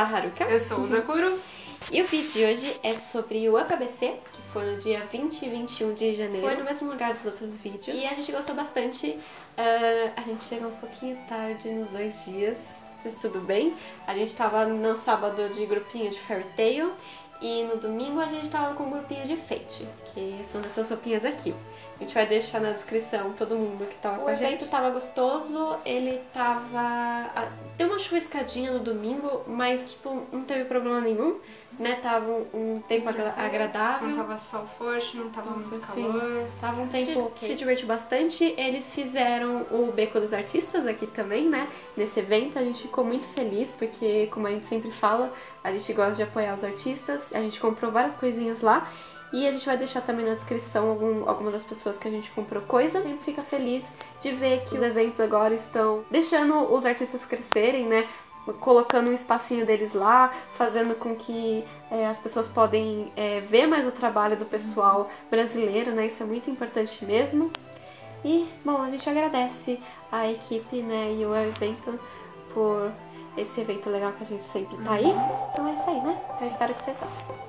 sou a Haruka. Eu sou o Zakuro. E o vídeo de hoje é sobre o UpABC, que foi no dia 20 e 21 de janeiro. Foi no mesmo lugar dos outros vídeos. E a gente gostou bastante. Uh, a gente chegou um pouquinho tarde nos dois dias, mas tudo bem. A gente tava no sábado de grupinho de Fairy Tail e no domingo a gente tava com um grupinho de Fate, que são dessas roupinhas aqui. A gente vai deixar na descrição todo mundo que tava o com a gente. O evento tava gostoso, ele tava... Deu uma chuviscadinha no domingo, mas tipo, não teve problema nenhum né? Tava um, tempo agradável. Não tava sol forte, não tava Nossa, muito calor. Tava um tempo okay. se divertiu bastante. Eles fizeram o Beco dos Artistas aqui também, né? Nesse evento a gente ficou muito feliz porque, como a gente sempre fala, a gente gosta de apoiar os artistas. A gente comprou várias coisinhas lá. E a gente vai deixar também na descrição algum, algumas das pessoas que a gente comprou coisa. Sempre fica feliz de ver que os eventos agora estão deixando os artistas crescerem, né? colocando um espacinho deles lá, fazendo com que é, as pessoas podem é, ver mais o trabalho do pessoal brasileiro, né? Isso é muito importante mesmo. E, bom, a gente agradece a equipe né, e o evento por esse evento legal que a gente sempre tá aí. Então é isso aí, né? Eu espero que vocês gostem.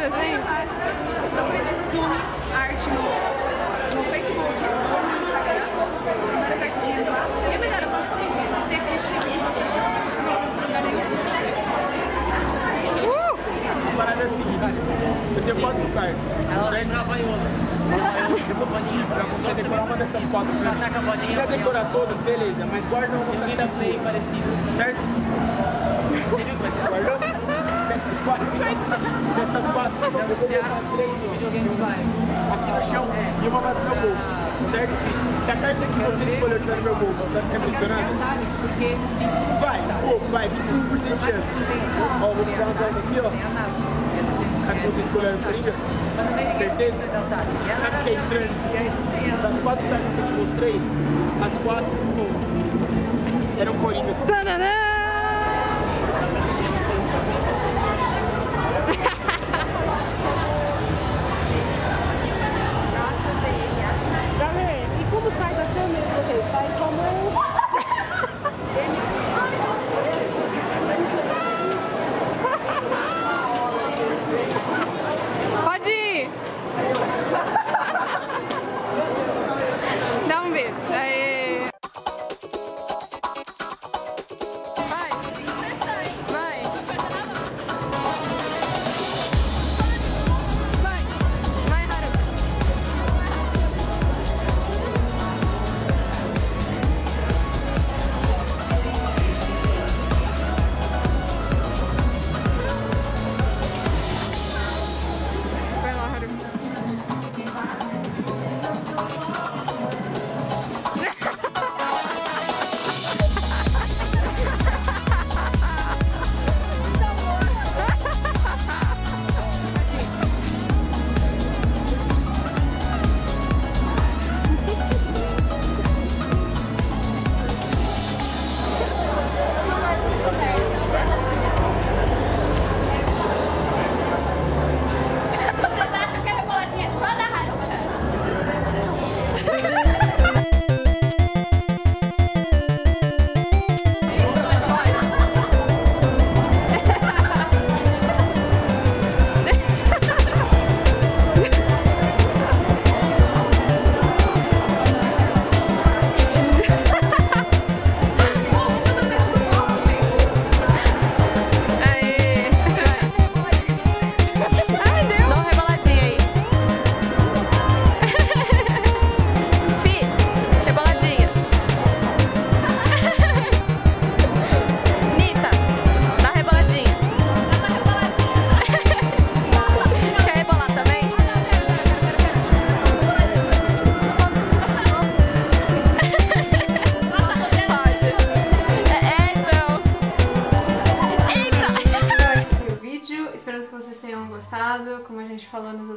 Desenhos. página, Tizumi Arte no, no Facebook ou no Instagram. Tem várias artezinhas lá. E é melhor, eu faço com isso. Se você tem aquele chip que você chama, você não vai pra lugar nenhum. A parada é a seguinte, eu tenho quatro cartas, certo? Pra você decorar uma dessas quatro pra mim. Se quiser decorar todas, beleza, mas guarda uma pra ser a sua, certo? Guardou? Dessas quatro, dessas quatro, eu vou botar três ó, aqui no chão e uma vai pro meu bolso, certo? Se a carta que você escolheu estiver no meu bolso, você vai ficar impressionado? Vai, pouco, vai, 25% de chance. Ó, vou puxar uma carta aqui, ó. A que você escolheu no Coringa? Certeza? Sabe o que é estranho nisso aqui? Das quatro cartas que eu te mostrei, as quatro eram Coringas.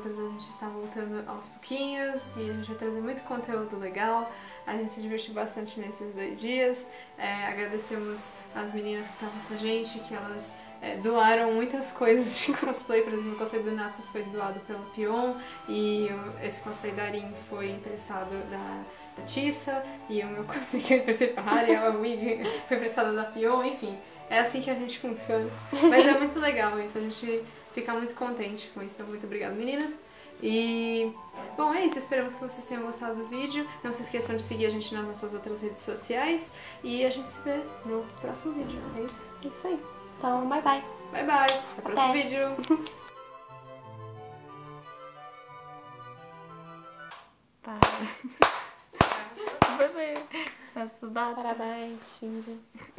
Outros, a gente está voltando aos pouquinhos e a gente vai trazer muito conteúdo legal. A gente se divertiu bastante nesses dois dias. É, agradecemos as meninas que estavam com a gente, que elas é, doaram muitas coisas de cosplay. Por exemplo, o cosplay do Natsu foi doado pelo Pion e esse cosplay da Arin foi emprestado da, Tissa e o meu cosplay que eu emprestei pra Hari, a wig foi emprestado da Pion, enfim. É assim que a gente funciona. Mas é muito legal isso, a gente fica muito contente com isso. Então, muito obrigada, meninas. E, bom, é isso. Esperamos que vocês tenham gostado do vídeo. Não se esqueçam de seguir a gente nas nossas outras redes sociais. E a gente se vê no próximo vídeo. É isso. É isso aí. Então, bye bye. Bye, bye. Até o próximo vídeo. Para. Data. Parabéns, Shinji.